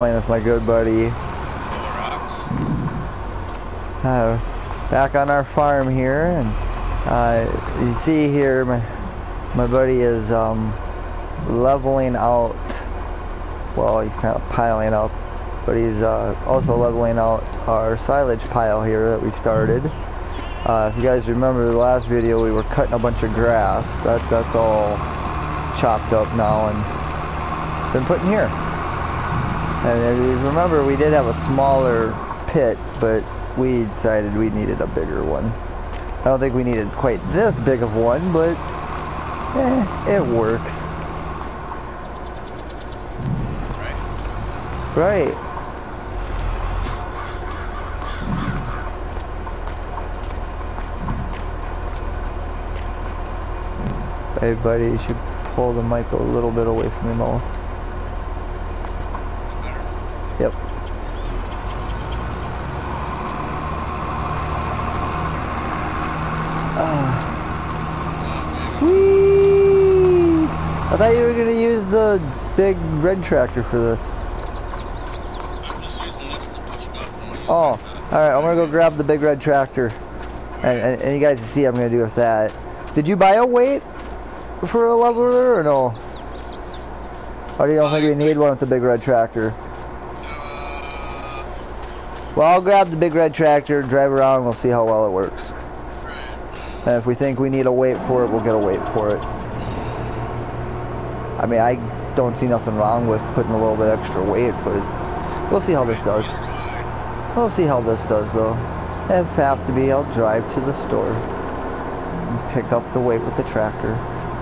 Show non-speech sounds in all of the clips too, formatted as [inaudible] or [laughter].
playing with my good buddy. Uh, back on our farm here, and uh, you see here, my my buddy is um, leveling out. Well, he's kind of piling up, but he's uh, also leveling out our silage pile here that we started. Uh, if you guys remember the last video, we were cutting a bunch of grass. That that's all chopped up now and been put in here. And remember, we did have a smaller pit, but we decided we needed a bigger one. I don't think we needed quite this big of one, but eh, it works. Right. Hey buddy, you should pull the mic a little bit away from your mouth. Yep. Ah. Whee! I thought you were gonna use the big red tractor for this. Oh, alright, I'm gonna go grab the big red tractor. And, and, and you guys can see what I'm gonna do with that. Did you buy a weight for a leveler or no? Or do you don't think we need one with the big red tractor? Well, I'll grab the big red tractor, drive around, and we'll see how well it works. And if we think we need a weight for it, we'll get a weight for it. I mean, I don't see nothing wrong with putting a little bit extra weight, but we'll see how this does. We'll see how this does, though. If have to be, I'll drive to the store and pick up the weight with the tractor.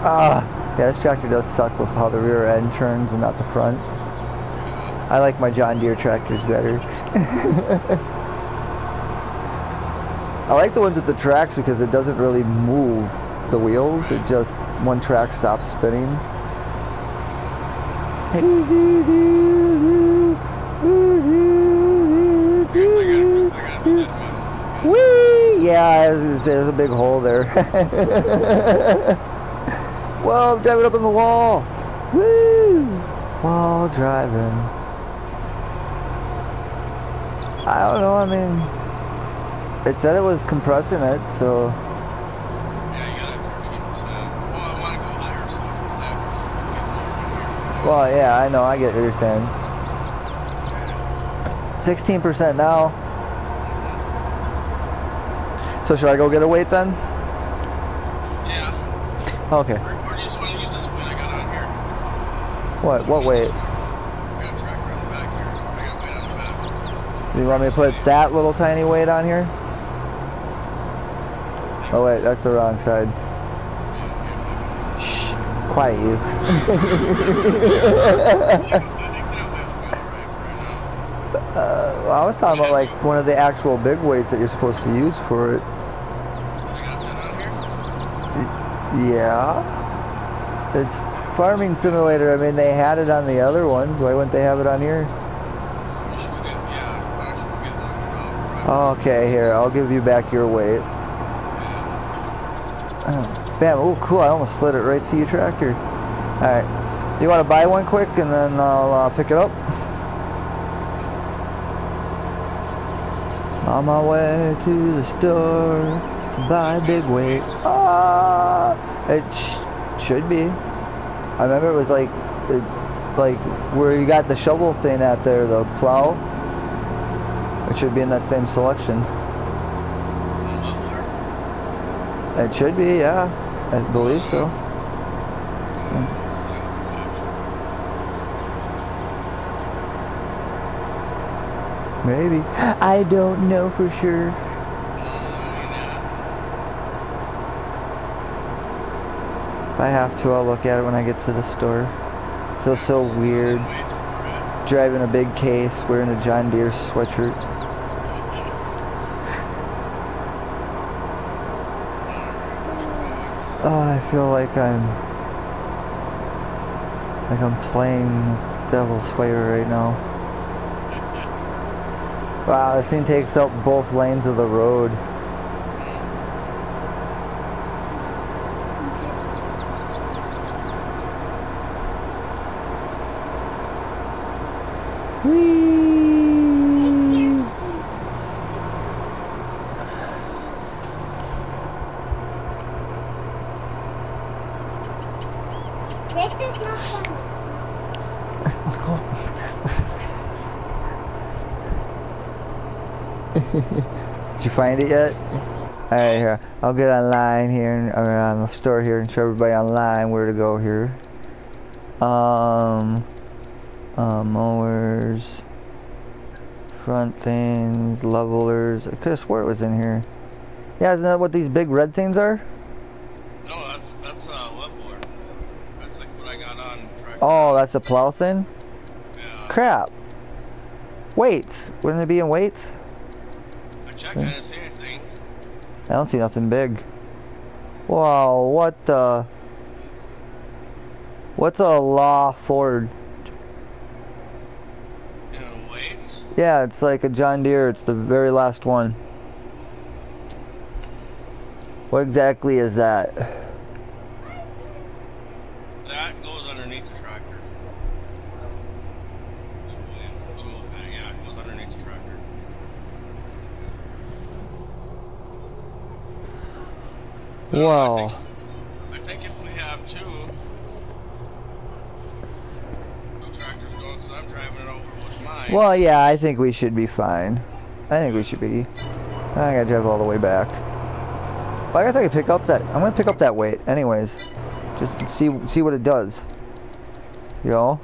Ah, yeah, this tractor does suck with how the rear end turns and not the front. I like my John Deere tractors better. [laughs] I like the ones with the tracks because it doesn't really move the wheels. It just, one track stops spinning. Whee! Yeah, there's, a big hole there. well, I'm driving up on the wall. Woo! While driving. I don't know, I mean, it said it was compressing it, so. Well, yeah, I know, I get what you're saying. 16% now. So should I go get a weight then? Yeah. Okay. Or, or do you just want to use this weight I got on here? What, what weight? I got a tracker on the back here. I got weight on the back. Do you want me to put that little tiny weight on here? Oh wait, that's the wrong side. Shh, quiet you. [laughs] Uh, well, I was talking about like one of the actual big weights that you're supposed to use for it. Yeah. It's Farming Simulator. I mean, they had it on the other ones. Why wouldn't they have it on here? Okay, here, I'll give you back your weight. [clears throat] Bam, oh cool, I almost slid it right to your tractor. Alright, you want to buy one quick and then I'll uh, pick it up? On my way to the store to buy big weights. Ah, it sh should be. I remember it was like, it, like where you got the shovel thing at there, the plow. It should be in that same selection. It should be, yeah. I believe so. Maybe. I don't know for sure. If I have to, I'll look at it when I get to the store. Feels so weird driving a big Case, wearing a John Deere sweatshirt. Oh, I feel like I'm like I'm playing Devil's Slayer right now. Wow, this thing takes up both lanes of the road. Find it yet? Alright, here. I'll get online here, and, or on the store here, and show everybody online where to go here. Um, uh, mowers, front things, levelers. I could have swore it was in here. Yeah, isn't that what these big red things are? No, that's that's uh, leveler. That's like what I got on track. Oh, that's a plow thing? Yeah. Crap. Weights. Wouldn't it be in weights? I don't see nothing big. Wow, what the? What's a law Ford? Yeah, it's like a John Deere. It's the very last one. What exactly is that? That goes underneath the tractor. I believe. Let me look at it. Yeah, it goes underneath the tractor. Don't I think- I think if we have two, two tractors going, because I'm driving it over with mine. Well, yeah, I think we should be fine. I think we should be. I gotta drive all the way back. Well, I guess I could pick up that. I'm gonna pick up that weight, anyways. Just see see what it does. You know?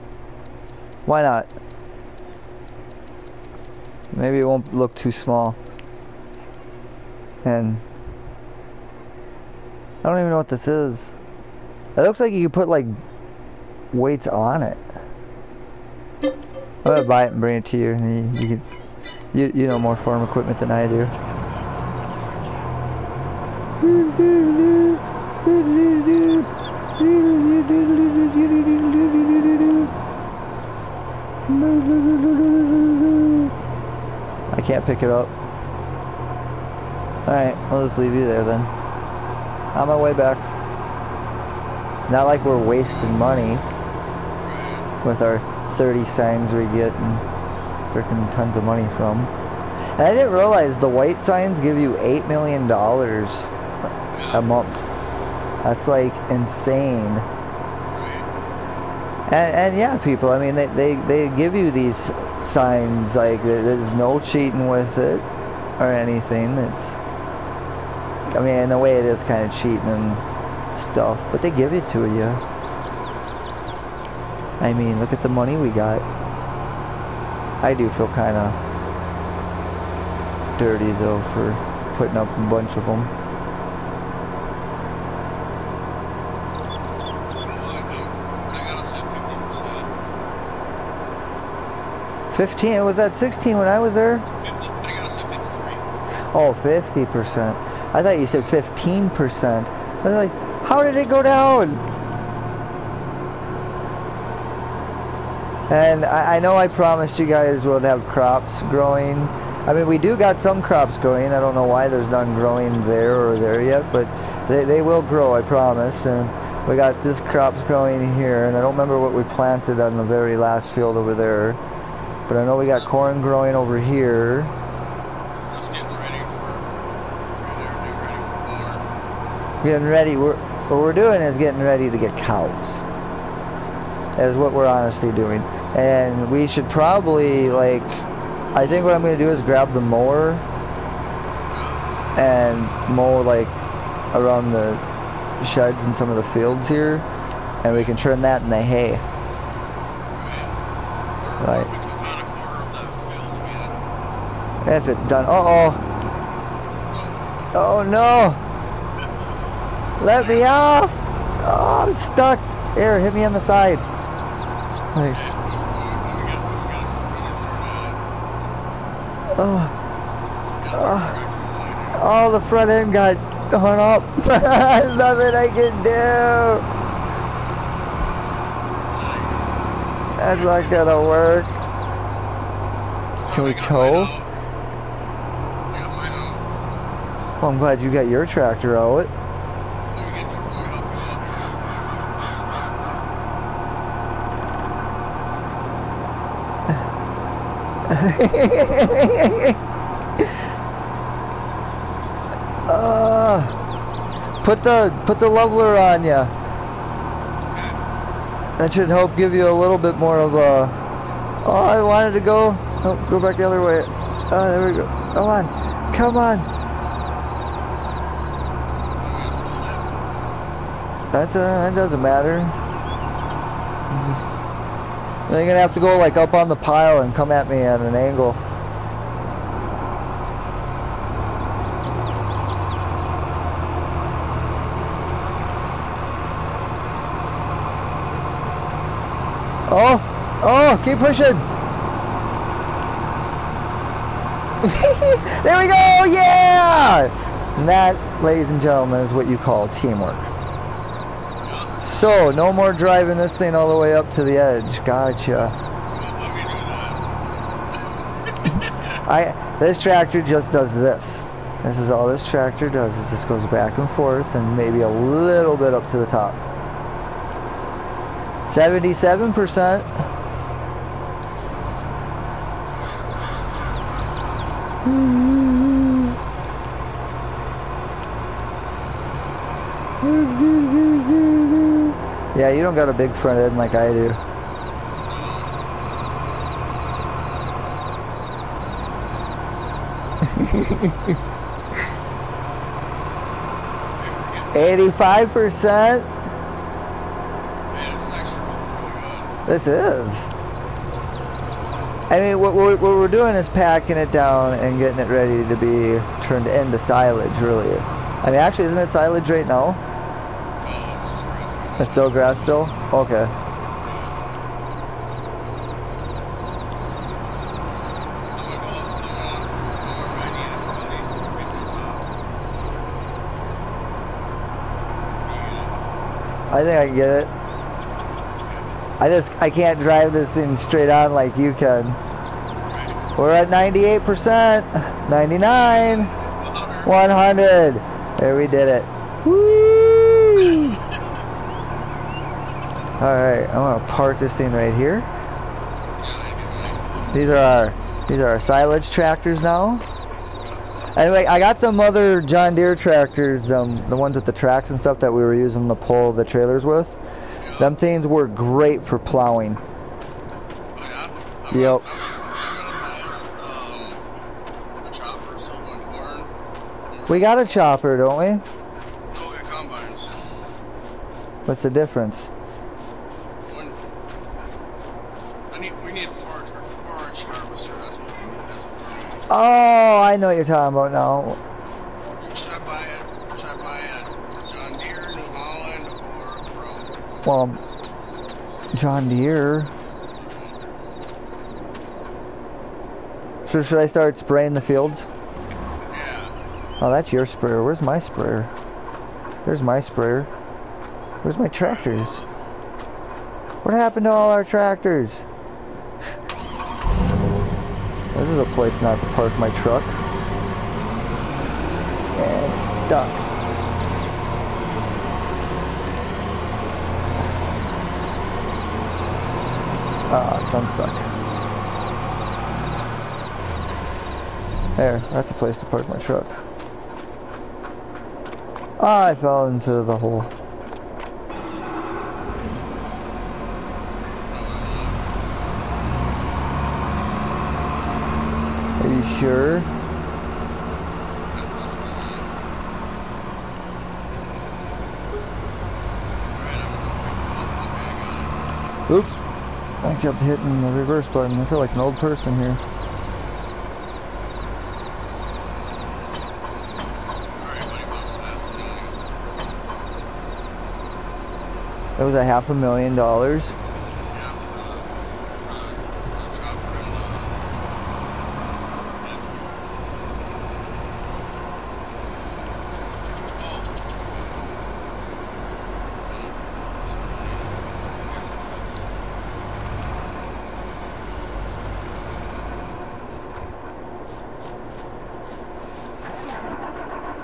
Why not? Maybe it won't look too small. And I don't even know what this is. It looks like you put like weights on it. I'm gonna buy it and bring it to you, and you, you you you know more farm equipment than I do. I can't pick it up. Alright, I'll just leave you there then. On my way back. It's not like we're wasting money with our 30 signs we get and freaking tons of money from. And I didn't realize the white signs give you $8 million a month. That's like insane. And, and yeah, people, I mean, they, they, they give you these signs like there's no cheating with it or anything. It's, I mean, in a way it is kind of cheating and stuff, but they give it to you. I mean, look at the money we got. I do feel kind of dirty though for putting up a bunch of them. I, I, I gotta say 50%. 15, it was at 16 when I was there. 50, I gotta say 53. Oh, 50%. I thought you said 15%. I was like, how did it go down? And I, I know I promised you guys we'll have crops growing. I mean, we do got some crops growing. I don't know why there's none growing there or there yet, but they, they will grow, I promise. And we got this crops growing here, and I don't remember what we planted on the very last field over there. But I know we got corn growing over here. Just getting ready for, getting everything ready for corn. Getting ready. We're, what we're doing is getting ready to get cows. Is what we're honestly doing. And we should probably, like, I think what I'm going to do is grab the mower and mow, like, around the sheds and some of the fields here. And we can turn that into hay. Right. If it's done. Uh-oh. Oh, no. Let me off. Oh, I'm stuck. Here, hit me on the side. It. oh. Here. Oh, the front end got hung up. [laughs] Nothing I can do. That's not gonna work. Can we tow? Well, I'm glad you got your tractor out. Let me get you, let me help you out. [laughs] uh, put the put the leveler on ya. That should help give you a little bit more of a. Oh, I wanted to go. Oh, go back the other way. Oh, there we go. Come on. Come on. Want me to fold it? That, uh, that doesn't matter. Just, you're gonna have to go like up on the pile and come at me at an angle. Oh, oh, keep pushing. [laughs] there we go, yeah! And that, ladies and gentlemen, is what you call teamwork. So, no more driving this thing all the way up to the edge. Gotcha. You let me do that. I this tractor just does this. This is all this tractor does is just goes back and forth and maybe a little bit up to the top. 77%. Yeah, you don't got a big front end like I do. Getting 85%. This is. I mean, what what we're doing is packing it down and getting it ready to be turned into silage, really. I mean, actually, isn't it silage right now? Oh, it's just grass right now. It's still grass still? Okay. I think I can get it. I just, I can't drive this thing straight on like you can. We're at 98%, 99, 100. 100. There we did it. Woo! Alright, I'm gonna park this thing right here. Yeah, I do, mate. These are our these are our silage tractors now. Anyway, I got them other John Deere tractors, um, the ones with the tracks and stuff that we were using to pull the trailers with. Them things were great for plowing. Oh, yeah? Yep. Gonna, I'm, gonna- I'm gonna buy us, um, a chopper, so one corn. We got a chopper, don't we? No, we got combines. What's the difference? One. I need. We need a forage, forage harvester. That's what we need. That's what we need. Oh, I know what you're talking about now. Should I buy? Should I buy John Deere, New Holland, or a Pro? Well, John Deere. So should I start spraying the fields? Yeah. Oh, that's your sprayer. Where's my sprayer? There's my sprayer. Where's my tractors? What happened to all our tractors? This is a place not to park my truck. And it's stuck. Ah, it's unstuck. There, that's a place to park my truck. I fell into the hole. Are you sure? That's, that's what I want. Alright, I'm gonna go pick. Oh, okay, I got it. Oops. I kept hitting the reverse button. I feel like an old person here. That was a half a million dollars. Yeah, for the, for the, for the chopper and the. If,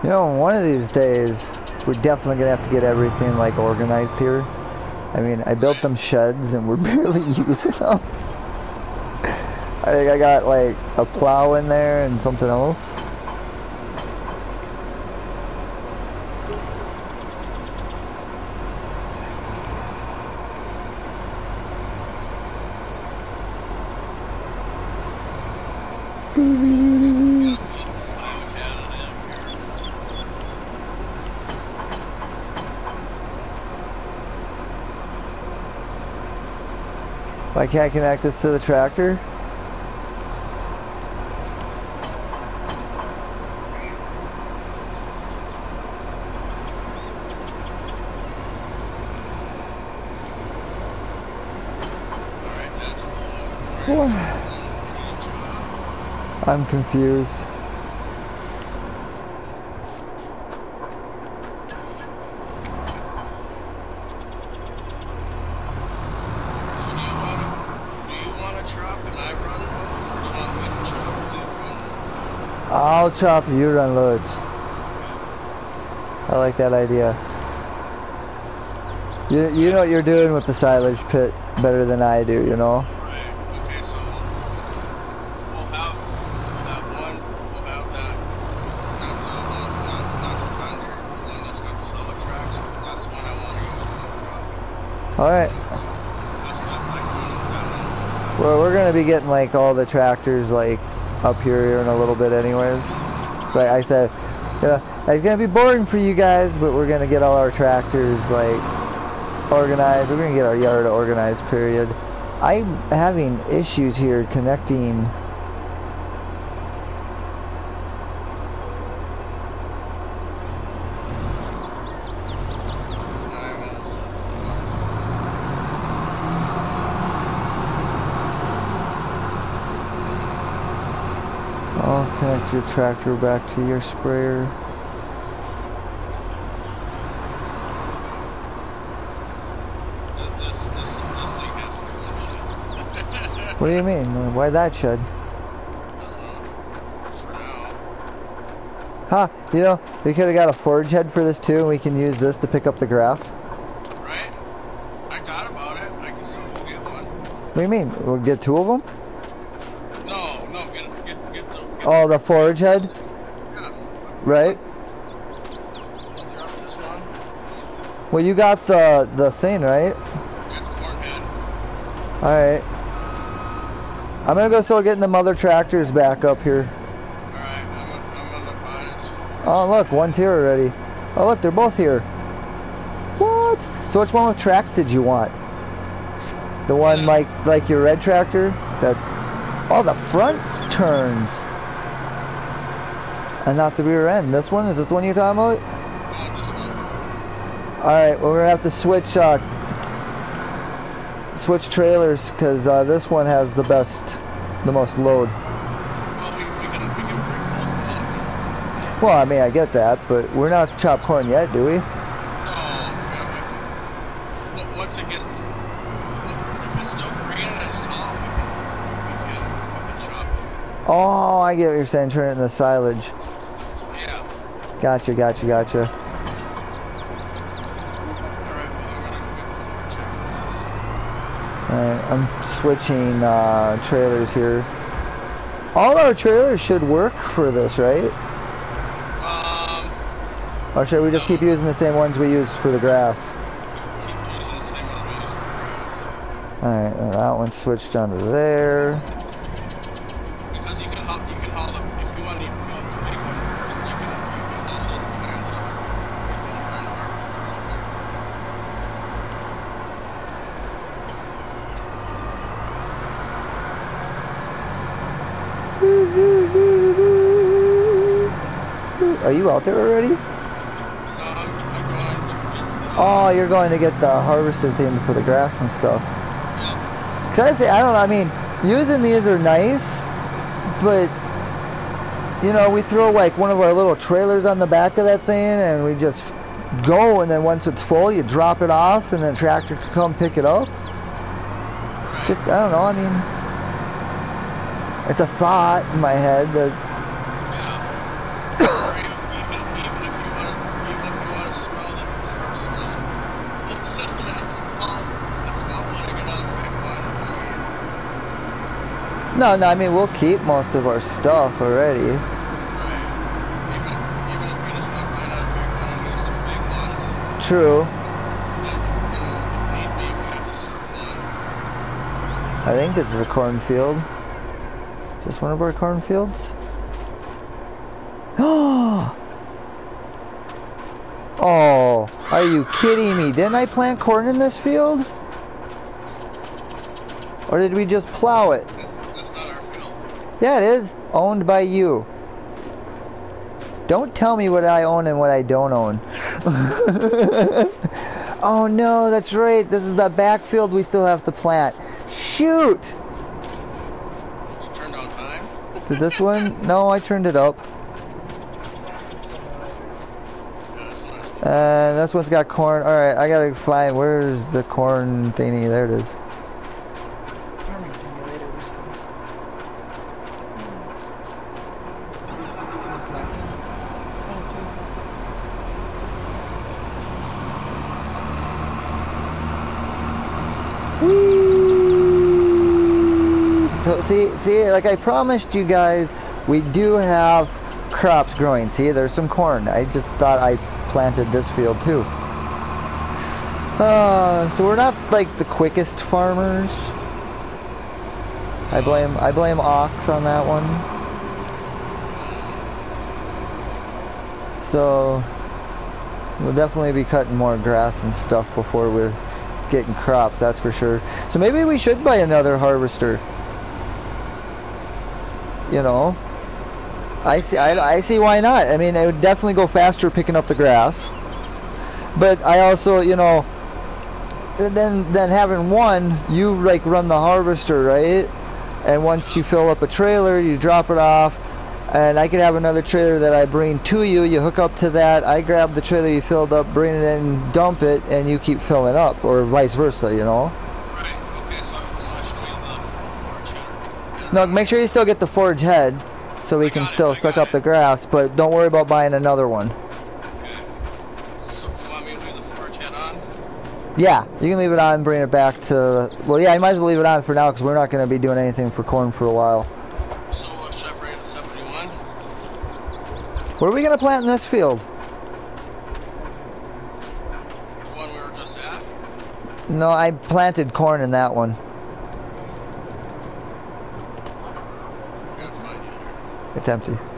You know, one of these days, we're definitely gonna have to get everything like organized here. I mean, I built them sheds and we're [laughs] barely using them. I think I got like a plow in there and something else. You gotta fill up the silage I can't connect this to the tractor. Alright, that's full. What? Alright, chop. I'm confused. Do you wanna do you wanna chop and I run loads, or do you want me to chop and you chop you run loads. I like that idea. You, you know what you're doing with the silage pit better than I do, you know? Right. Okay, so we'll have we'll have one we'll have that not the one not not the one that's got the solid tracks. That's the one I wanna use when I'm. Alright. Like one that. Well, we're gonna be getting like all the tractors like up here in a little bit anyways. So I, I said, yeah, it's gonna be boring for you guys, but we're gonna get all our tractors like organized. We're gonna get our yard organized, period. I'm having issues here connecting. I'm almost fine. I'll connect your tractor back to your sprayer. This this this, this thing has some cool. What do you mean? Why that shed? Now. Huh, you know, we could have got a forage head for this too, and we can use this to pick up the grass. Right? I thought about it. I can still go get one. What do you mean? We'll get two of them? No, no, get get get the get Oh, the forage head? Yeah. Right? Well, you got the the thing, right? Alright. I'm gonna go start getting the mother tractors back up here. Alright, I'm I'm gonna buy this. Oh, look, one's here already. Oh, look, they're both here. What? So which one with tracks did you want? The one like like your red tractor? That Oh, the front turns. And not the rear end. This one? Is this the one you're talking about? One. Alright, well, we're gonna have to switch uh switch trailers because uh, this one has the best the most load. Well, we, we can we can bring both of them. Well, I mean, I get that, but we're not chopped corn yet, do we? No, gotta wait. Well, once it gets, if it's still green and it's tall, we can we can we can chop it. Oh, I get what you're saying. Turn it into silage. Gotcha, gotcha, gotcha. All right. I'm switching uh, trailers here. All our trailers should work for this, right? Um, Or should we just keep using the same ones we used for the grass? Alright, that one switched onto there. because you can haul you can haul it if you want to if you want the big one first. You can you can haul this behind the har- behind the harvester out there. Are you out there already? The, Oh, you're going to get the harvester thing for the grass and stuff. Cause I, think, I don't know. I mean, using these are nice, but you know, we throw like one of our little trailers on the back of that thing, and we just go. And then once it's full, you drop it off, and then tractor can come pick it up. Just I don't know. I mean, it's a thought in my head that Yeah. Or even, even, even if you want to, even if you want to smell that, start smell, look, sell that small, that small one and get on the big one. I mean, no, no. I mean, we'll keep most of our stuff already. right. Even, even if you just want to buy another big one and use two big ones, True. and if, and if need be, we have to start one. I think this is a cornfield. Is this one of our cornfields? [gasps] Oh, are you kidding me? Didn't I plant corn in this field? Or did we just plow it? Yeah, it is. Owned by you. Don't tell me what I own and what I don't own. [laughs] oh no, that's right. This is the backfield we still have to plant. Shoot! Did you turn down time? Did this one? No, I turned it up. Yeah, that's nice. Uh, this one's got corn. Alright, I gotta find, where's the corn thingy? There it is. Farming simulator was fun. So see, like I promised you guys, we do have crops growing. See, there's some corn. I just thought I planted this field too. Uh, so we're not like the quickest farmers. I blame I blame ox on that one. So we'll definitely be cutting more grass and stuff before we're getting crops. That's for sure. So maybe we should buy another harvester. You know, I see. I, I see why not. I mean, it would definitely go faster picking up the grass. But I also, you know, then then having one, you like run the harvester, right? And once you fill up a trailer, you drop it off, and I could have another trailer that I bring to you. You hook up to that. I grab the trailer you filled up, bring it in, dump it, and you keep filling up, or vice versa. You know. Right, okay, so, so I should wait the f- forage header. No, make sure you still get the forage head, so we I can got it, still suck up it. the grass. But don't worry about buying another one. Okay. So you want me to leave the forage head on? Yeah, you can leave it on and bring it back to. Well, yeah, you might as well leave it on for now because we're not going to be doing anything for corn for a while. So uh, should I bring it to 71? What are we going to plant in this field? The one we were just at? No, I planted corn in that one. I'm gonna find you there. It's empty.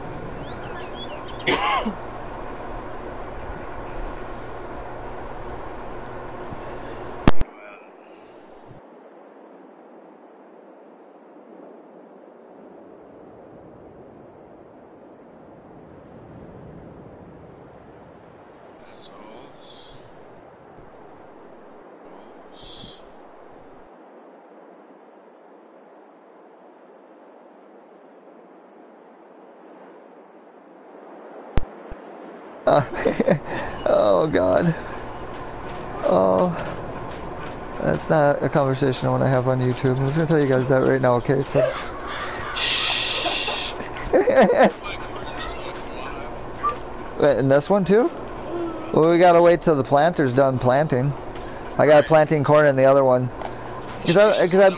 [laughs] Oh God. Oh. That's not a conversation I want to have on YouTube. I'm just gonna tell you guys that right now, okay? So. Shh. And this one too? Well, we gotta wait till the planter's done planting. I got planting corn in the other one. Cause I, I,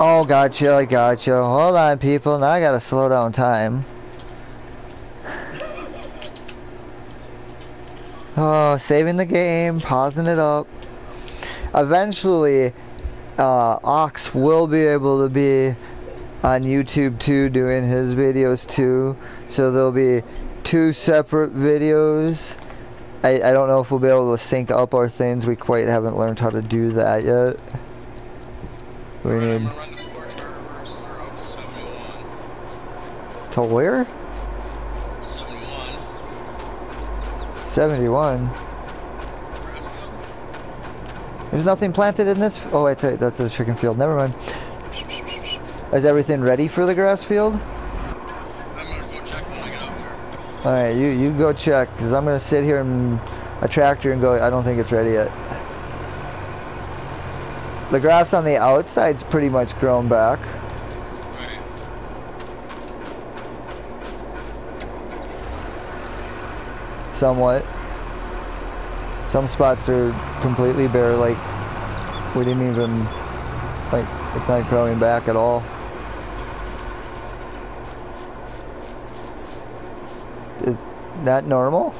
oh, gotcha, I gotcha. Hold on, people. Now I gotta slow down time. Oh, saving the game, pausing it up. Eventually, uh, Ox will be able to be on YouTube too, doing his videos too. So there'll be two separate videos. I, I don't know if we'll be able to sync up our things. We quite haven't learned how to do that yet. We need gonna run the forage header reverse through out to 71. to where? 71. 71. There's nothing planted in this. Oh, wait, that's a chicken field. Never mind. Is everything ready for the grass field? I'm gonna go check. All right, you you go check because I'm gonna sit here in a tractor and go. I don't think it's ready yet. The grass on the outside's pretty much grown back. Somewhat. Some spots are completely bare, like we didn't even, like it's not growing back at all. Is that normal?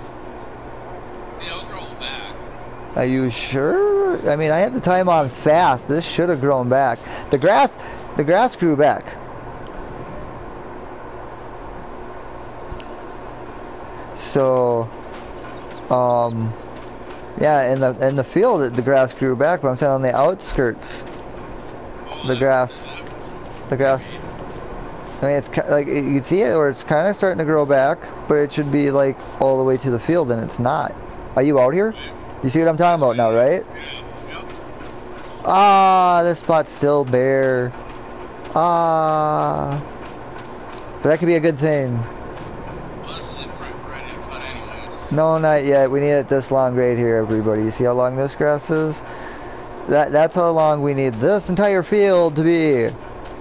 Yeah, it'll grow back. Are you sure? I mean, I had the time on fast. This should have grown back. The grass, the grass grew back. So, um, Yeah, in the in the field the grass grew back, but I'm saying on the outskirts, the grass. the grass. I mean, it's like you can see it, or it's kind of starting to grow back, but it should be like all the way to the field, and it's not. Are you out here? You see what I'm talking about now, right? Ah, this spot's still bare. Ah, but that could be a good thing. Well, this isn't re- ready to cut anyways. No, not yet. We need it this long right here, everybody. You see how long this grass is? That that's how long we need this entire field to be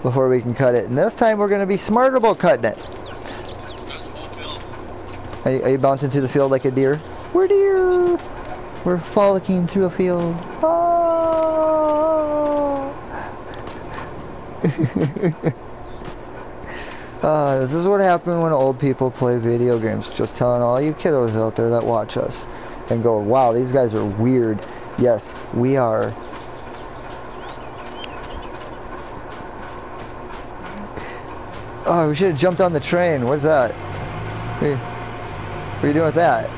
before we can cut it. And this time we're gonna be smart about cutting it. Are you, are you bouncing through the field like a deer? We're deer. We're frolicking through a field. Ah. [laughs] uh, this is what happened when old people play video games. Just telling all you kiddos out there that watch us and go, wow, these guys are weird. Yes, we are. Oh, we should have jumped on the train. What's that? What are you doing with that?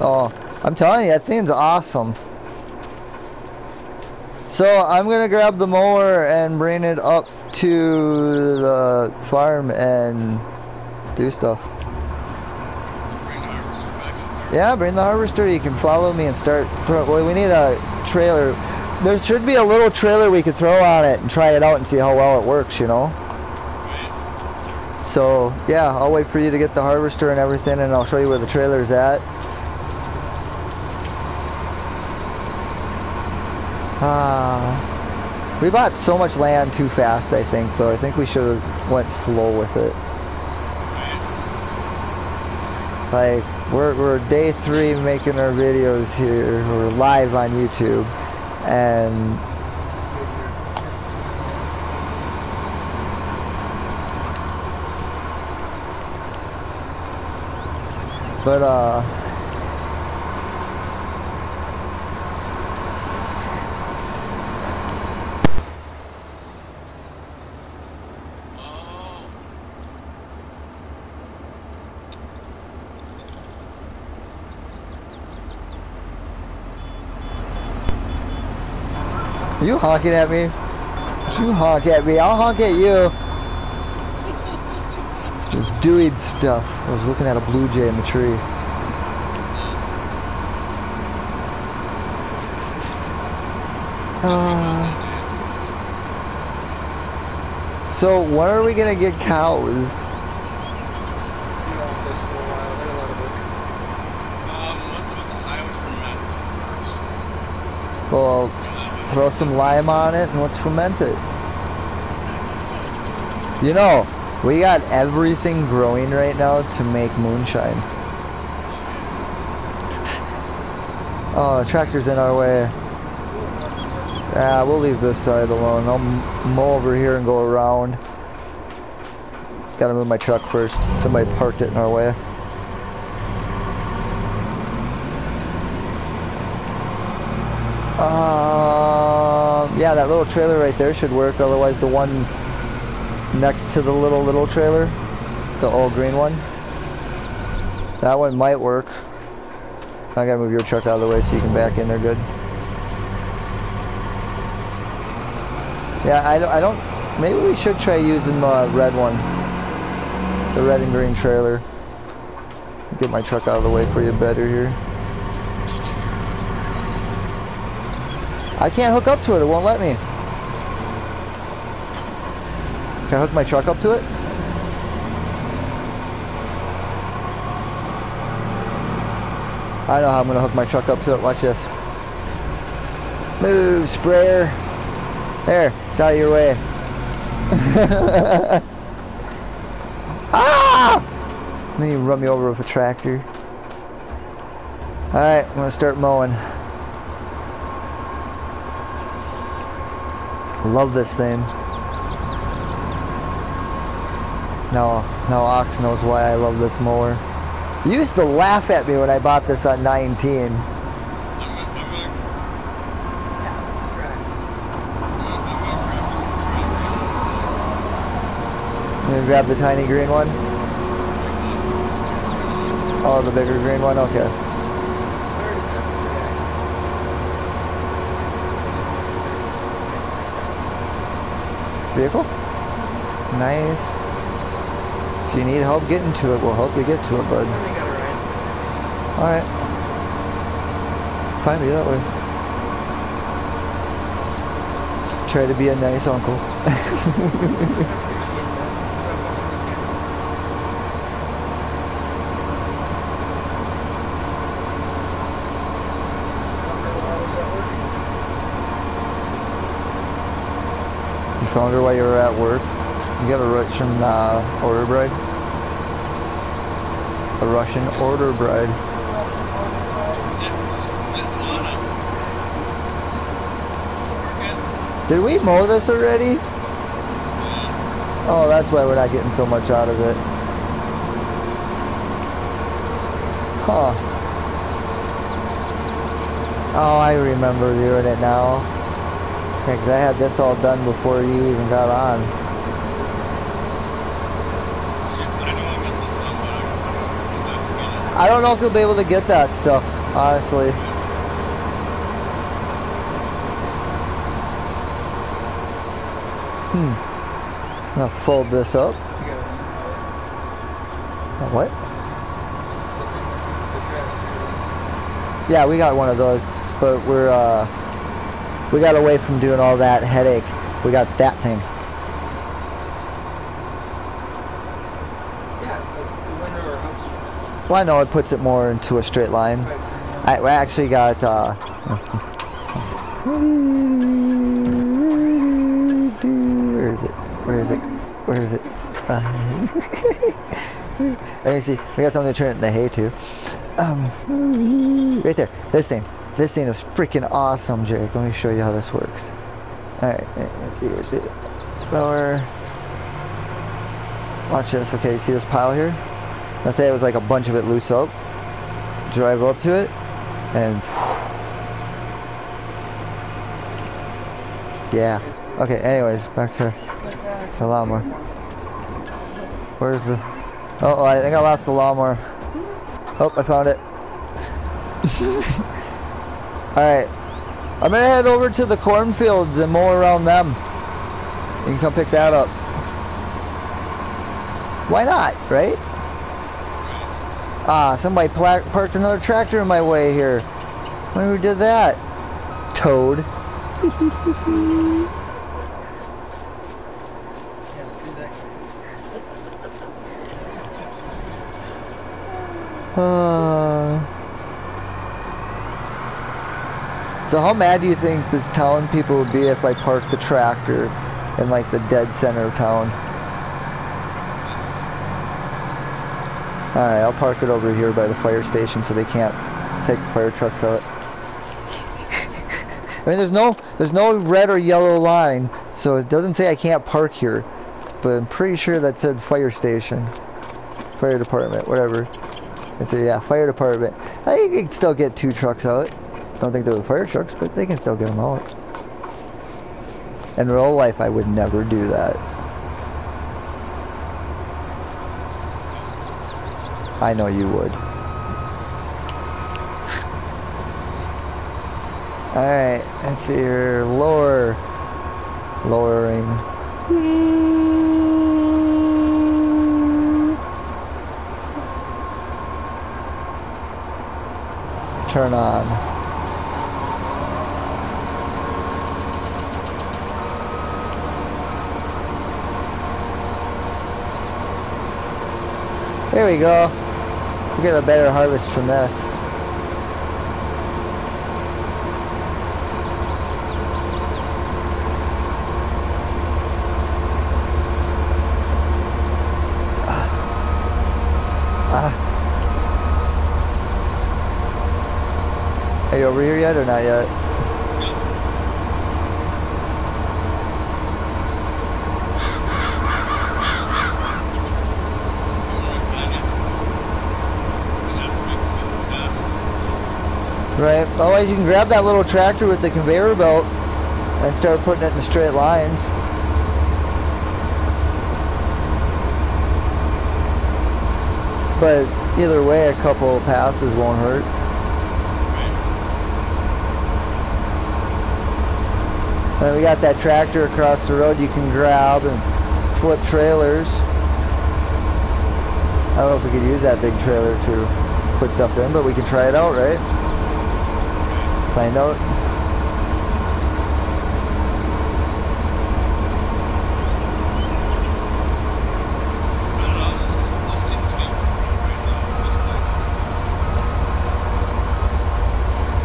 Oh, I'm telling you, that thing's awesome. So I'm gonna grab the mower and bring it up to the farm and do stuff. Bring. Yeah, bring the harvester. You can follow me and start throw. Well, we need a trailer. There should be a little trailer we could throw on it and try it out and see how well it works. You know. So yeah, I'll wait for you to get the harvester and everything, and I'll show you where the trailer's at. Ah, we bought so much land too fast. I think, though. I think we should have went slow with it. Like we're we're day three making our videos here. We're live on YouTube, and but uh. You honking at me? You honk at me, I'll honk at you. Was Dewey's stuff. I was looking at a blue jay in the tree. Uh, so when are we gonna get cows? You know, this for a while. They're a lot of work. Um, let's look at the silage ferment first. Well, You know, that way- throw some lime on it and let's ferment it. You know, we got everything growing right now to make moonshine. Oh, tractor's in our way. Yeah, we'll leave this side alone. I'll mow over here and go around. Gotta move my truck first. Somebody parked it in our way. Yeah, that little trailer right there should work. Otherwise, the one next to the little little trailer, the old green one, that one might work. I gotta move your truck out of the way so you can back in there good. Yeah, I don't, I don't, maybe we should try using the red one. The red and green trailer. Get my truck out of the way for you better here. I can't hook up to it, it won't let me. Can I hook my truck up to it? I know how I'm gonna hook my truck up to it, watch this. Move, sprayer. There, it's out of your way. [laughs] ah! Then you run me over with a tractor. Alright, I'm gonna start mowing. Love this thing. Now, now Ox knows why I love this mower. You used to laugh at me when I bought this on 19. I'm gonna, I'm gonna, Yeah, that's a drag. I'm gonna, I'm gonna grab the tiny green one. Gonna grab the tiny green one? Oh, the bigger green one? Okay. Vehicle? Nice. If you need help getting to it, we'll help you get to it, bud. Let me get a ride. Alright. Find me that way. Try to be a nice uncle. [laughs] Found while you were at work. You got a Russian uh, order bride? A Russian order bride. Did we mow this already? Oh, that's why we're not getting so much out of it. Huh. Oh, I remember doing it now. Yeah, 'cause I had this all done before you even got on. I don't, know if you'll be able to get that stuff, honestly. Hmm. Gonna fold this up. What? Yeah, we got one of those, but we're uh, we got away from doing all that headache. We got that thing. Yeah, like the window or house. Well, I know it puts it more into a straight line. I, I actually got uh. Where is it? Where is it? Where is it? Uh, [laughs] let me see. We got something to turn the hay to. Um, right there. This thing. This thing is freaking awesome, Jake. Let me show you how this works. Alright, let's see. It? Lower. Watch this. Okay, see this pile here? Let's say it was like a bunch of it loose up. Drive up to it, and [sighs] yeah. Okay. Anyways, back to the lawnmower. Where's the? Oh, oh, I think I lost the lawnmower. Oh, I found it. [laughs] All right. I'm gonna head over to the cornfields and mow around them. You can come pick that up. Why not, right? Ah, somebody parked another tractor in my way here. Wonder who did that? Toad. Yeah, screw that. Uh, so how mad do you think this town people would be if I parked the tractor in like the dead center of town? Alright, I'll park it over here by the fire station so they can't take the fire trucks out. I mean, there's no, there's no red or yellow line, so it doesn't say I can't park here, but I'm pretty sure that said fire station, fire department, whatever. It's a, yeah, fire department. I think you can still get two trucks out. Don't think they're the fire trucks, but they can still get them out. In real life, I would never do that. I know you would. Alright, let's see here. Lower. Lowering. Turn on. There we go. We get a better harvest from this. Ah. Are you over here yet or not yet? Right. Otherwise, you can grab that little tractor with the conveyor belt and start putting it in straight lines. But either way, a couple passes won't hurt. And we got that tractor across the road you can grab and flip trailers. I don't know if we could use that big trailer to put stuff in, but we can try it out, right? Find out. I don't know. This, this seems to be working all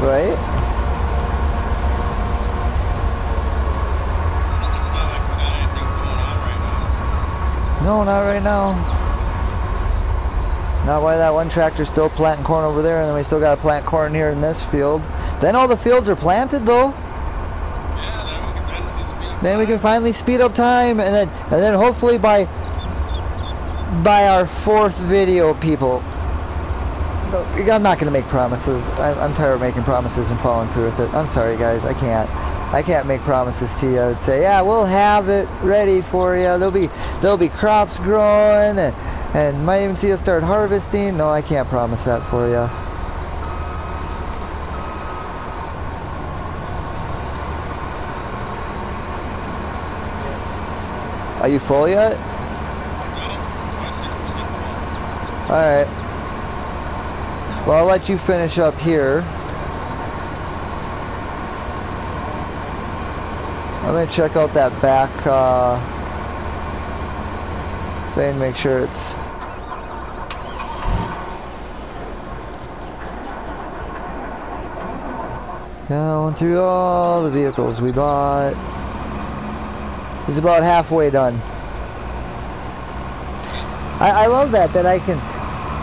right. No, not right now. Not why that one tractor's still planting corn over there, and then we still got to plant corn here in this field. Then all the fields are planted, though. yeah, then we can finally speed up time, and then and then hopefully by by our fourth video, people. I'm not gonna make promises. I, I'm tired of making promises and following through with it. I'm sorry, guys. I can't. I can't make promises to you. I'd say, yeah, we'll have it ready for you. There'll be there'll be crops growing, and and might even see us start harvesting. No, I can't promise that for you. Are you full yet? no, I'm 26% full. Alright. Well, I'll let you finish up here. I'm gonna check out that back uh, thing, make sure it's. Going through all the vehicles we bought. He's about halfway done. I, I love that that I can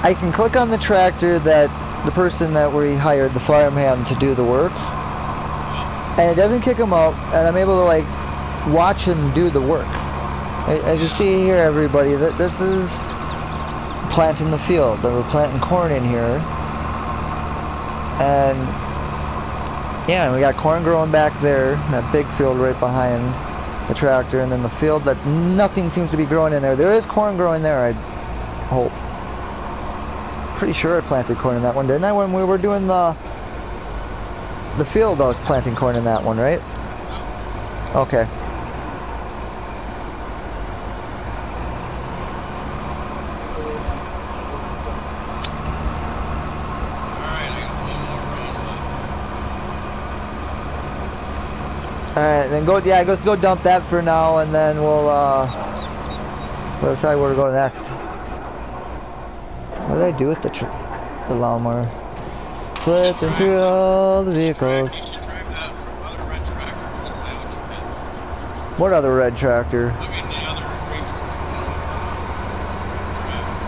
I can click on the tractor that the person that we hired, the farmhand, to do the work, and it doesn't kick him out, and I'm able to like watch him do the work. As you see here, everybody, that this is planting the field. That we're planting corn in here, and yeah, we got corn growing back there, that big field right behind the tractor, and then the field that nothing seems to be growing in there. There is corn growing there, I hope. Pretty sure I planted corn in that one, didn't I? When we were doing the the field, I was planting corn in that one, right? Okay. Alright, I got one more round left. Alright, then go, yeah, let's go dump that for now, and then we'll, uh, we'll decide where to go next. What did I do with the tr the lawnmower? Flipping through all the vehicles. You should drive that other red tractor to the silage pit. What other red tractor? I mean, the other green tr- one with uh, tracks.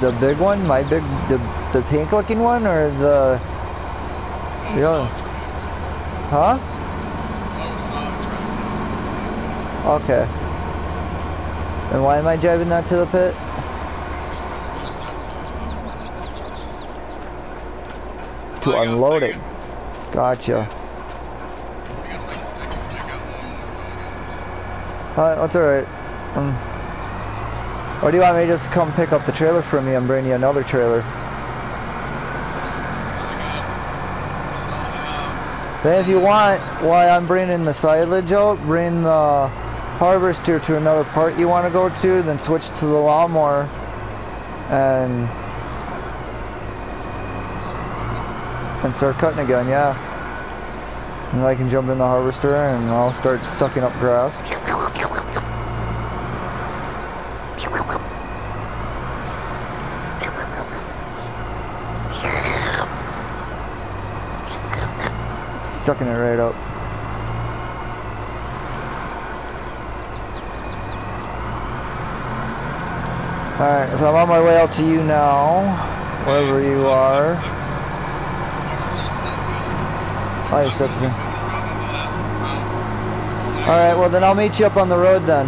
The the big one, my big the the tank looking one, or the Huh? The full track. Okay. And why am I driving that to the pit? To unload it. Gotcha. Alright, that's alright. Um, or do you want me to just come pick up the trailer from you and bring you another trailer? Then if you want, while I'm bringing the silage out, bring the harvester to another part you want to go to, then switch to the lawnmower and and start cutting again, yeah. And I can jump in the harvester and I'll start sucking up grass. Sucking it right up. Alright, so I'm on my way out to you now, wherever you are. Oh, round. Alright, well then I'll meet you up on the road then.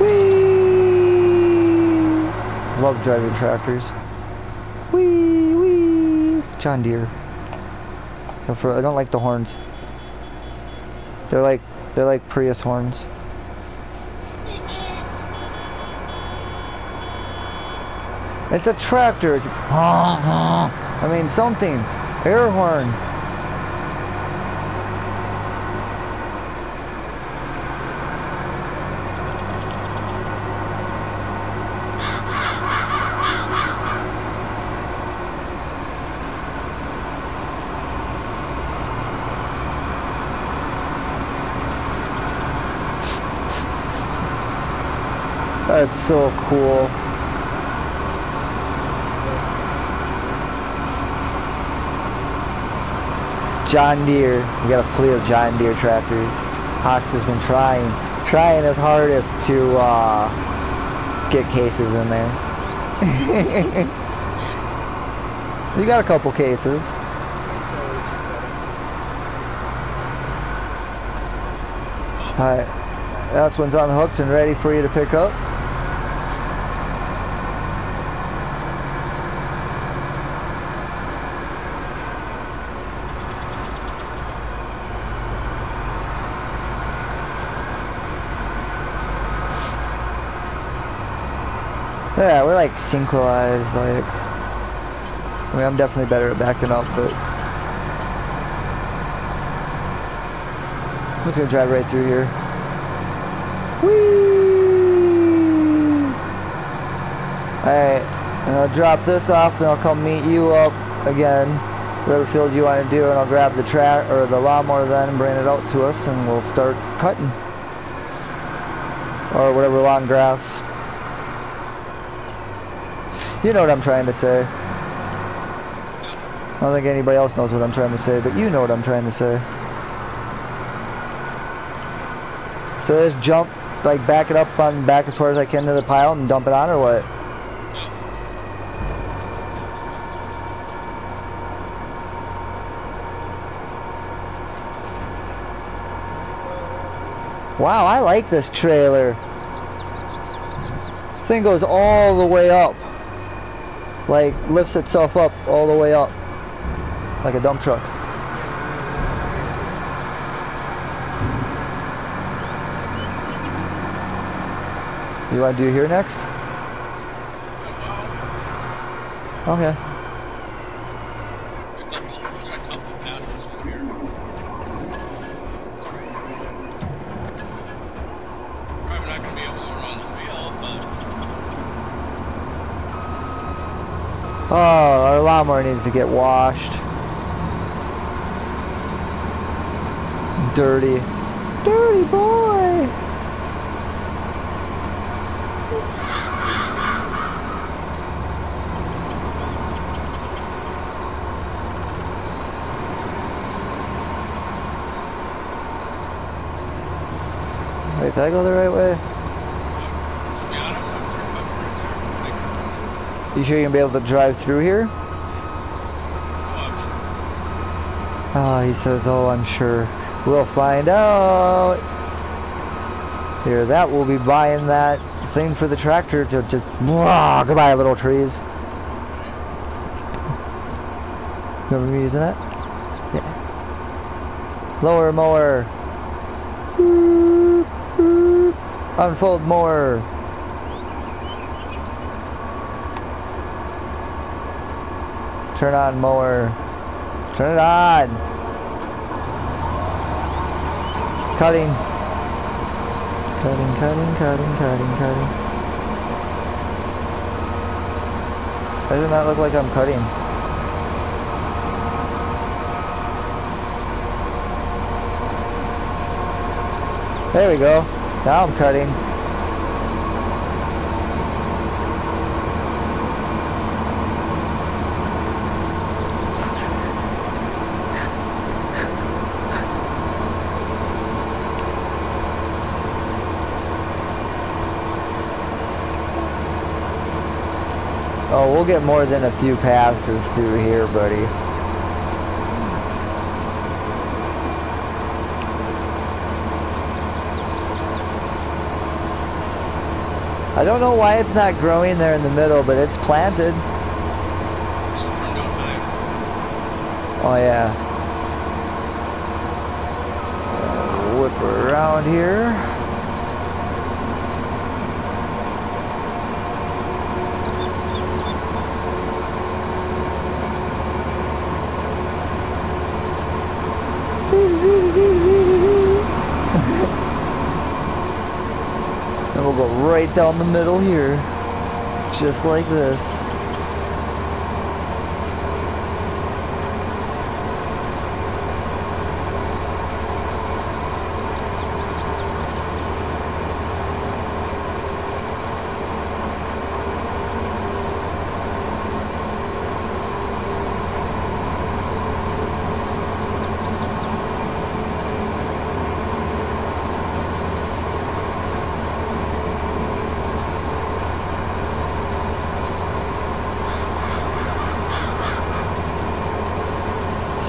Whee! Love driving tractors. John Deere. So for I don't like the horns. They're like they're like Prius horns. It's a tractor. It's, [laughs] I mean something. Air horn. That's so cool. John Deere. We got a fleet of John Deere tractors. Hawks has been trying, trying his hardest to uh, get cases in there. [laughs] you got a couple cases. Alright. That's one's unhooked and ready for you to pick up. Yeah, we're like synchronized, like I mean I'm definitely better at backing up, but I'm just gonna drive right through here. Whee! Alright, and I'll drop this off, then I'll come meet you up again, whatever field you want to do, and I'll grab the track or the lawnmower then and bring it out to us, and we'll start cutting. Or whatever long grass. You know what I'm trying to say. I don't think anybody else knows what I'm trying to say, but you know what I'm trying to say. So just jump, like back it up on back as far as I can to the pile and dump it on or what? Wow, I like this trailer. Thing goes all the way up. Like lifts itself up all the way up. Like a dump truck. You want to do here next? Okay. a couple, got a couple passes through here. Probably not gonna be able to go around the field, but Oh, our lawnmower needs to get washed. Dirty. Dirty boy! Wait, did I go the right way? to be honest, I'm start cutting right there. Like, oh, You sure you'll be able to drive through here? Oh, he says, oh, I'm sure. We'll find out. Here, that will be buying that thing for the tractor to just, Blah, goodbye, little trees. Remember me using it? Yeah. Lower mower. Unfold mower. Turn on mower. Turn it on. Cutting. Cutting, cutting, cutting, cutting, cutting. doesn't that look like I'm cutting? There we go. Now I'm cutting. Get more than a few passes through here, buddy. I don't know why it's not growing there in the middle, but it's planted. Oh yeah. Whip around here. and we'll go right down the middle here. Just like this.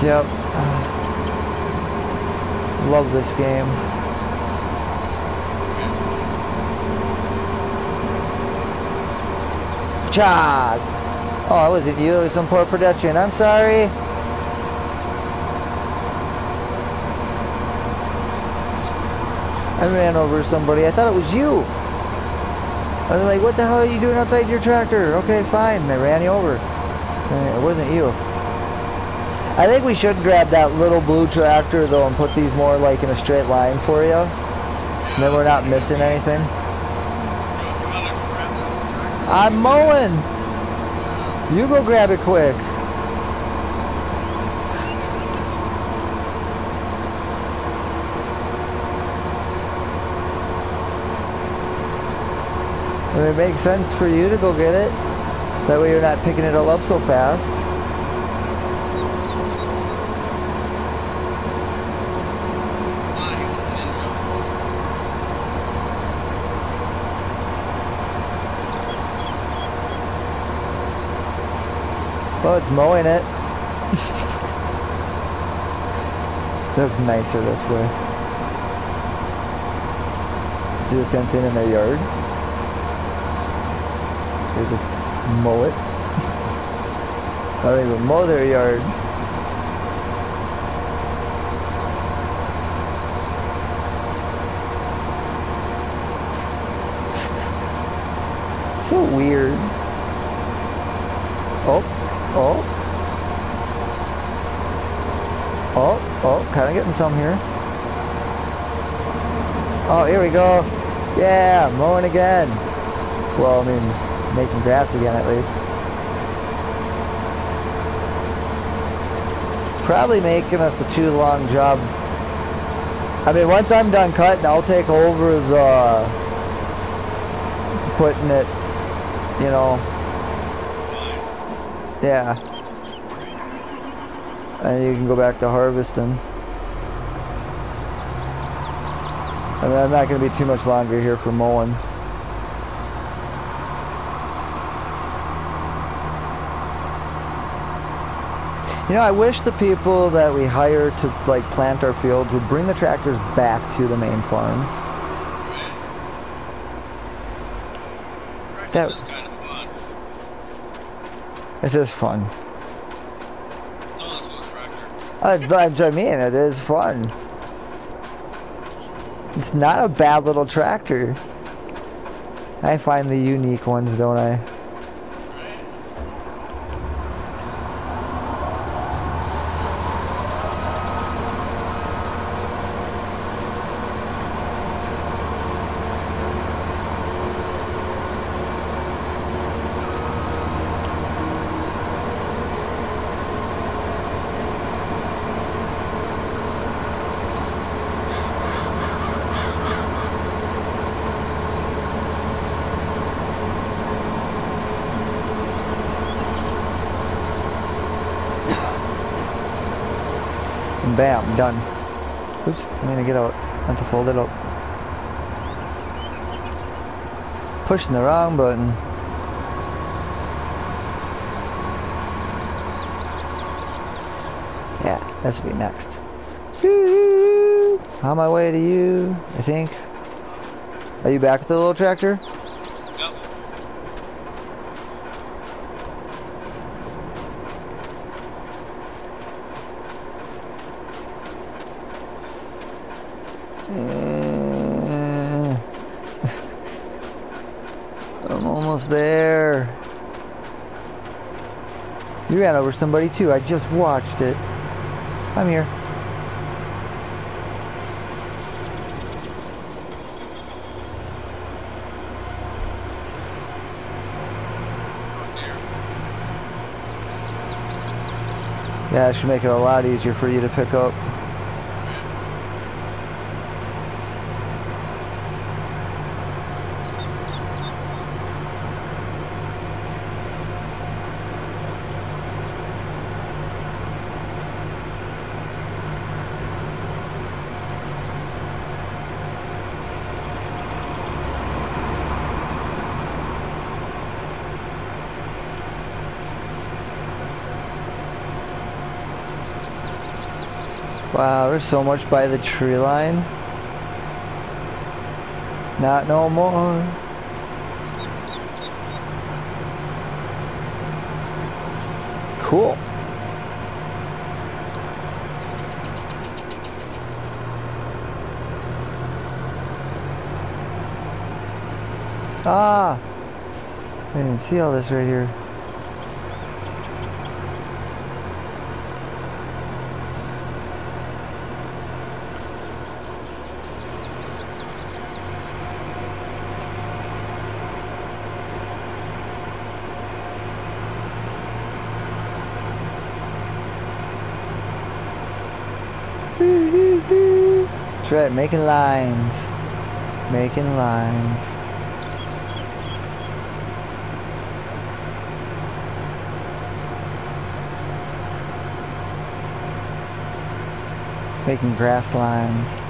Yep. Love this game. Chad! Oh, it wasn't you, it was some poor pedestrian. I'm sorry. I ran over somebody. I thought it was you. I was like, what the hell are you doing outside your tractor? Okay, fine. I ran you over. Uh, It wasn't you. I think we should grab that little blue tractor though and put these more like in a straight line for you. And then we're not missing anything. I'm mowing. You go grab it quick. If it makes sense for you to go get it, that way you're not picking it all up so fast. Come on, you little ninja. Well, it's mowing it. That's nicer this way. Let's do the same thing in their yard. They just mow it. [laughs] I don't even mow their yard. [laughs] So weird. Oh, oh. Oh, oh, kind of getting some here. Oh, here we go. Yeah, mowing again. Well, I mean, making grass again at least. Probably making us a too long job. I mean, once I'm done cutting, I'll take over the putting it, you know, yeah. And you can go back to harvesting. And I'm not going to be too much longer here for mowing. You know, I wish the people that we hire to like plant our fields would bring the tractors back to the main farm. Right, That- this is kind of fun. This is fun. No, this little tractor. Uh, That's what I mean, it is fun. Not a bad little tractor. I find the unique ones, don't I? Bam, done. Oops, I'm gonna get out. Have to fold it up. Pushing the wrong button. Yeah, that should be next. On my way to you, I think. Are you back with the little tractor? You ran over somebody too. I just watched it. I'm here. Yeah, it should make it a lot easier for you to pick up. So much by the tree line. Not no more. Cool. Ah! I didn't see all this right here. That's right, making lines. Making lines. Making grass lines.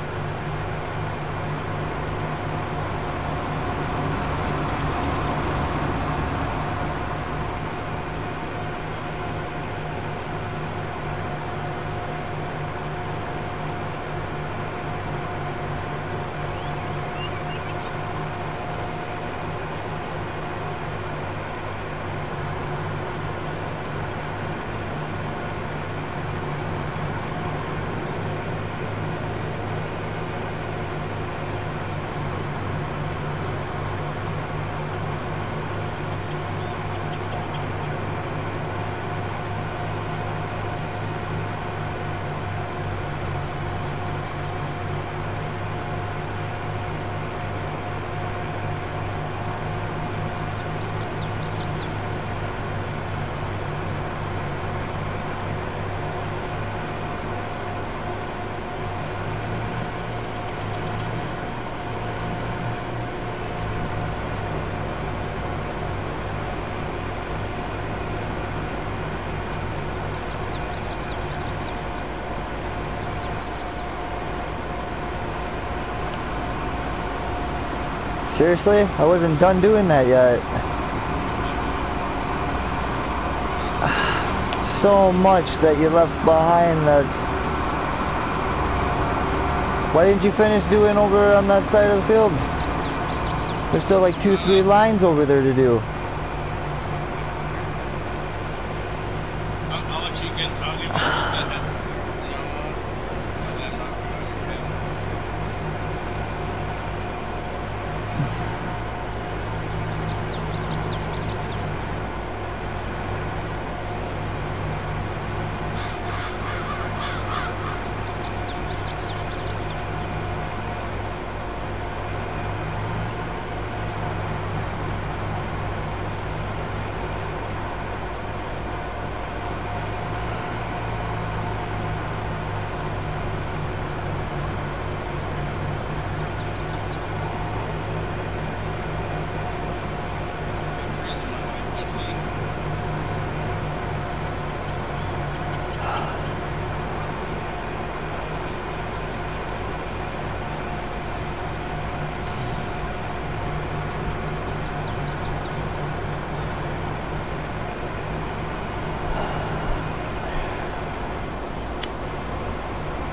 Seriously? I wasn't done doing that yet. [sighs] So much that you left behind that... Why didn't you finish doing over on that side of the field? There's still like two, three lines over there to do. I'll, I'll let you get. I'll give you a little bit head start from now on. And then I'll get on your head. Trees in my way, you see?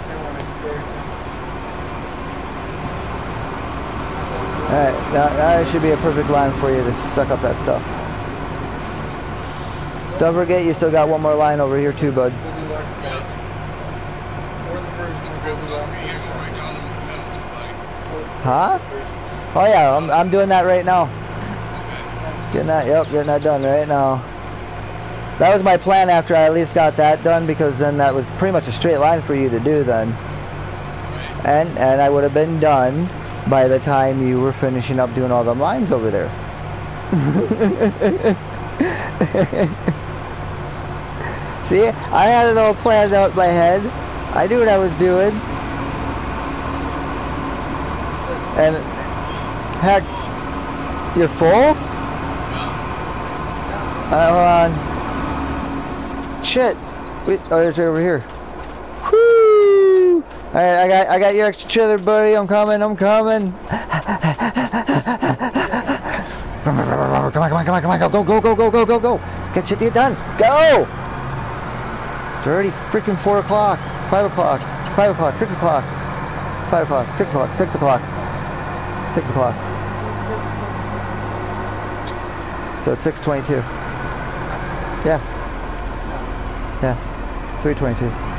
I wanted story time. Alright, that, should be a perfect line for you to suck up that stuff. Don't forget you still got one more line over here too, bud. Huh? Oh yeah, I'm, I'm doing that right now. Getting that, yep, getting that done right now. That was my plan after I at least got that done because then that was pretty much a straight line for you to do then. And, and I would have been done by the time you were finishing up doing all them lines over there. [laughs] See, I had it all planned out in my head. I knew what I was doing. And heck, you're full? Alright, hold on. Shit. Wait, oh, it's right over here. Alright, I got I got your extra cheddar, buddy. I'm coming, I'm coming. Come on, come on, come on, come on, go, go, go, go, go, go, go. Get shit done. Go! It's already freaking 4 o'clock, 5 o'clock, 5 o'clock, 6 o'clock, 5 o'clock, 6 o'clock, 6 o'clock, 6 o'clock. So it's 6.22. Yeah. Yeah. 322.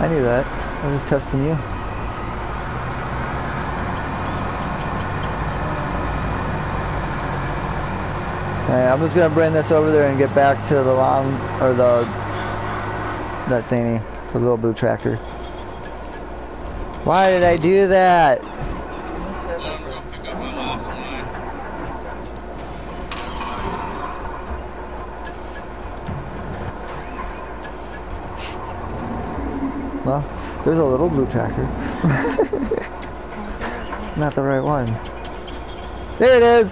I knew that. I was just testing you. I'm just gonna bring this over there and get back to the long, or the, that thingy, the little blue tractor. Why did I do that? You said I'm gonna go pick up my last one. Well, there's a little blue tractor. [laughs] Not the right one. There it is!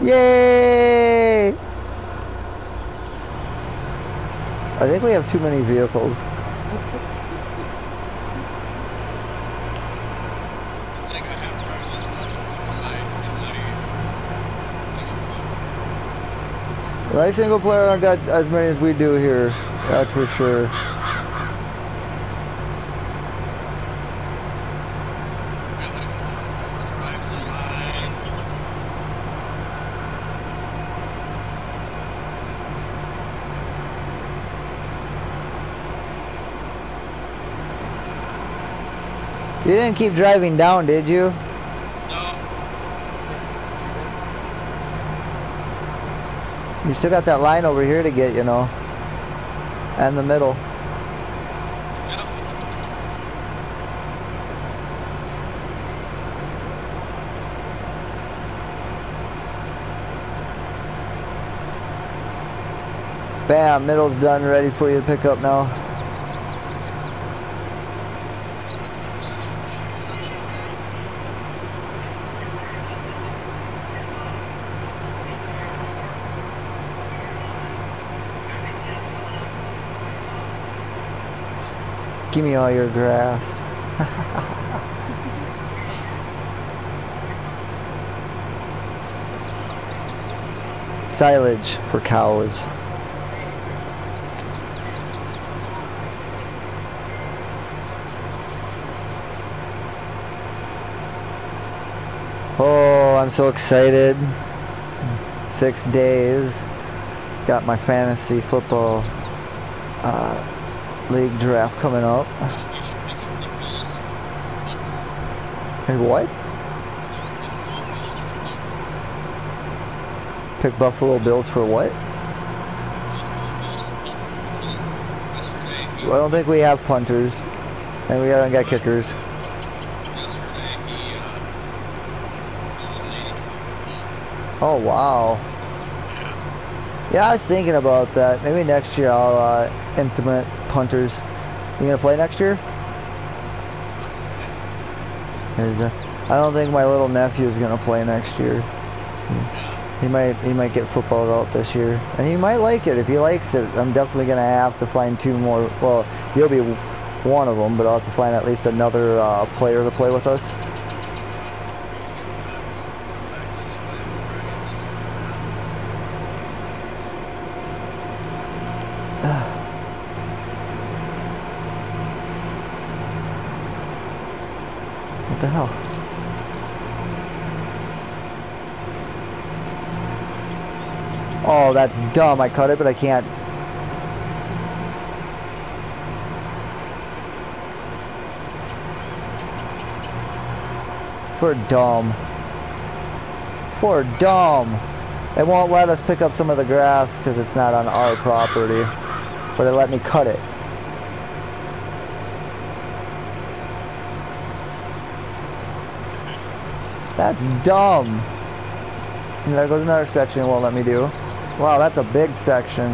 Yay! I think we have too many vehicles. My, single player got as many as we do here. That's for sure. I got like four, four drives in mine. You didn't keep driving down, did you? No, You still got that line over here to get, you know. And the middle. Bam, middle's done, ready for you to pick up now. Switch from this section here. Give me all your grass. [laughs] Silage for cows. Oh, I'm so excited. Six days. Got my fantasy football uh, league draft coming up. Hey, what? Pick Buffalo Bills for what? Well, I don't think we have punters. And we haven't got kickers. yesterday he, did an 82 yard Oh, wow. Yeah, I was thinking about that. Maybe next year I'll uh, implement punters. You gonna play next year? uh, I don't think my little nephew is gonna play next year. He might he might get football out this year, and he might like it. If he likes it, I'm definitely gonna have to find two more. Well, he'll be one of them, but I'll have to find at least another uh, player to play with us. dumb. I cut it, but I can't. Poor dumb. Poor dumb. They won't let us pick up some of the grass because it's not on our property. But they let me cut it. That's dumb. And there goes another section it won't let me do. Wow, that's a big section.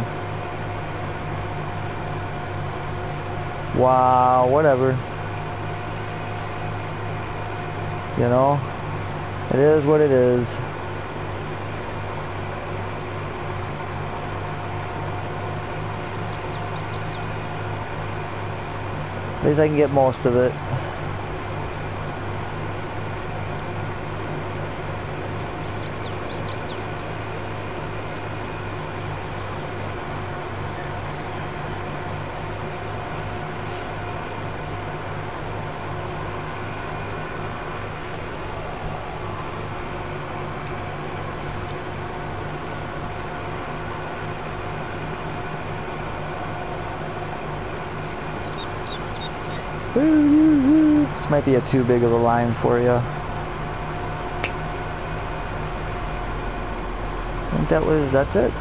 Wow, whatever. You know? It is what it is. At least I can get most of it. Might be a too big of a line for you. I think that was, that's it.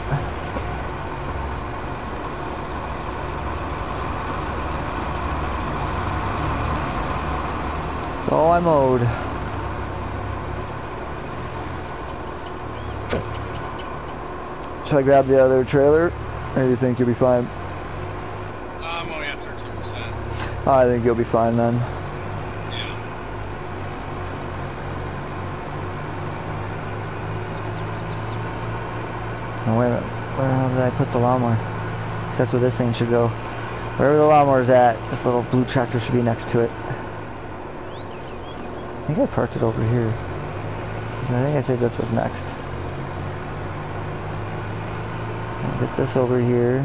That's all I mowed. Should I grab the other trailer? Or do you think you'll be fine? I'm only at 13%. I think you'll be fine then. Wait a minute. Where hell did I put the lawnmower? That's where this thing should go. Wherever the lawnmower's at, this little blue tractor should be next to it. I think I parked it over here. I think I said this was next. I'll get this over here.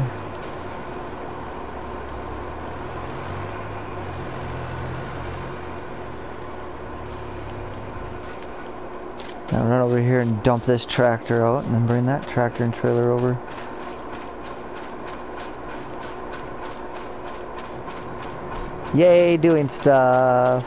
Now run over here and dump this tractor out and then bring that tractor and trailer over. Yay, doing stuff.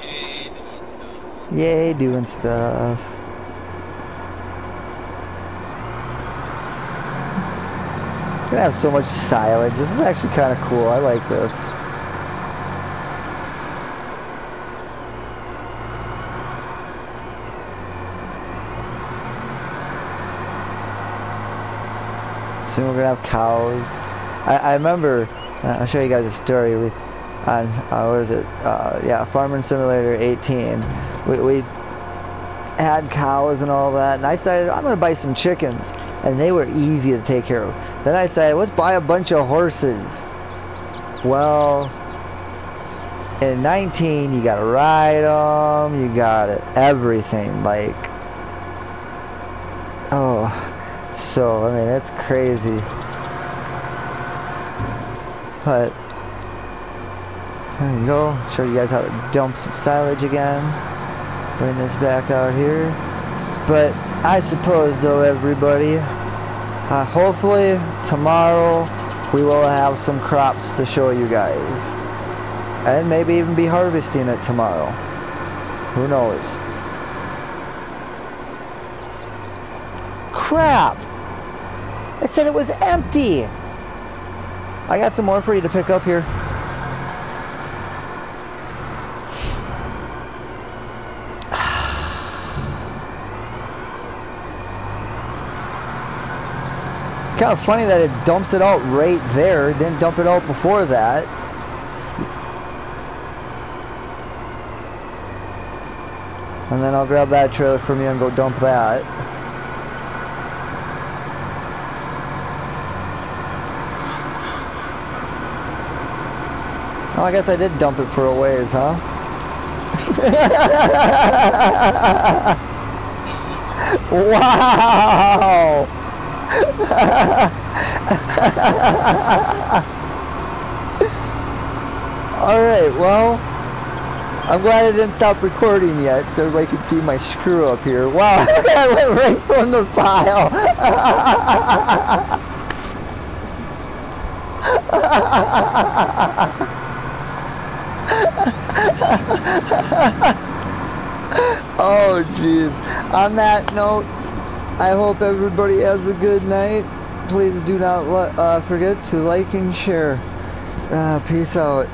Yay, doing stuff. Yay, doing stuff. Gonna have so much silage. This is actually kind of cool. I like this. Soon we're gonna have cows. I, I remember. Uh, I'll show you guys a story. We on uh, what is it? Uh, yeah, Farming Simulator 18. We, we had cows and all that, and I decided I'm gonna buy some chickens, and they were easy to take care of. Then I said, let's buy a bunch of horses. Well, in 19, you gotta ride them, you got everything. Like, oh, so I mean, that's crazy. But there you go. Show you guys how to dump some silage again. Bring this back out here. But I suppose though everybody, uh, hopefully tomorrow we will have some crops to show you guys. And maybe even be harvesting it tomorrow. Who knows? Crap! It said it was empty! I got some more for you to pick up here. Kind of funny that it dumps it out right there, didn't dump it out before that. And then I'll grab that trailer from you and go dump that. Oh, I guess I did dump it for a ways, huh? [laughs] wow! [laughs] Alright, well, I'm glad I didn't stop recording yet so everybody can see my screw up here. Wow, [laughs] I went right from the file. [laughs] oh, jeez. On that note, I hope everybody has a good night. please do not uh, forget to like and share. Uh, peace out.